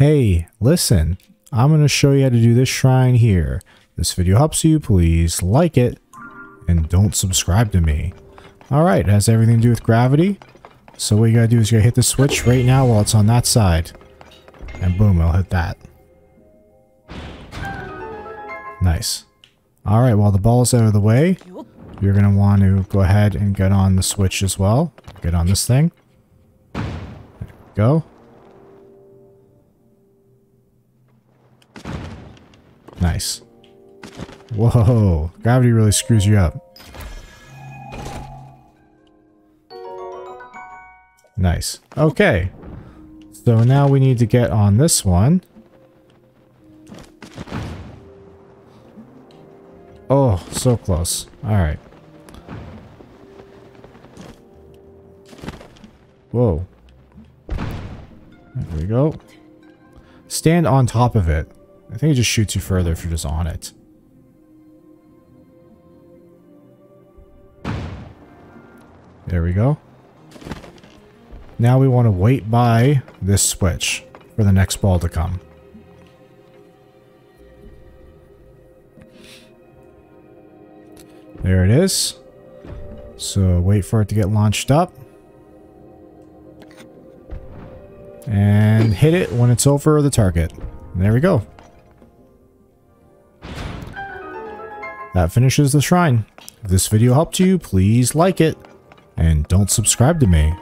Hey, listen, I'm going to show you how to do this shrine here. This video helps you, please like it, and don't subscribe to me. Alright, it has everything to do with gravity. So what you gotta do is you gotta hit the switch right now while it's on that side. And boom, it'll hit that. Nice. Alright, while the ball is out of the way, you're to want to go ahead and get on the switch as well. Get on this thing. There we go. Nice. Whoa, gravity really screws you up. Nice. Okay. So now we need to get on this one. Oh, so close. Alright. Whoa. There we go. Stand on top of it. I think it just shoots you further if you're just on it. There we go. Now we want to wait by this switch for the next ball to come. There it is. So wait for it to get launched up. And hit it when it's over the target. there we go. That finishes the shrine. If this video helped you, please like it. And don't subscribe to me